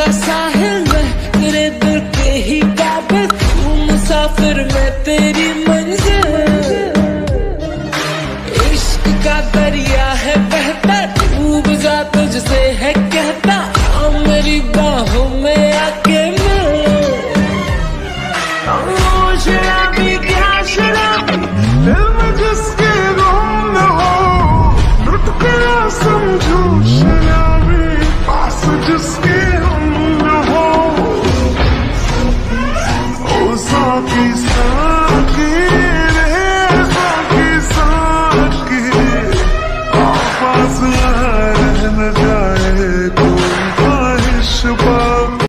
का साहिल में तेरे दिल के ही काबिल तू मुसाफिर मैं तेरी मंजिल। इश्क का दरिया है बहता तू बुझा तुझसे है कहता आ मेरी बाहों में आके मिल। ओ